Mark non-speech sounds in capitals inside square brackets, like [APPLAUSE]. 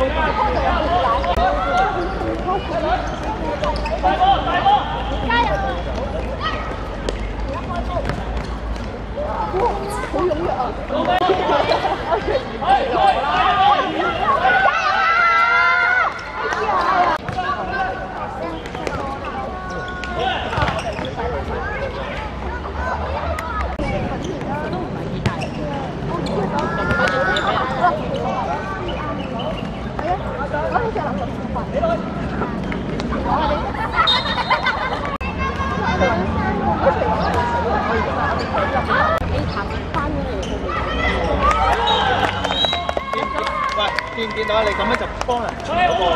[LAUGHS] 加油！加好啊见唔见到啊？你咁样就帮人传嗰个啊。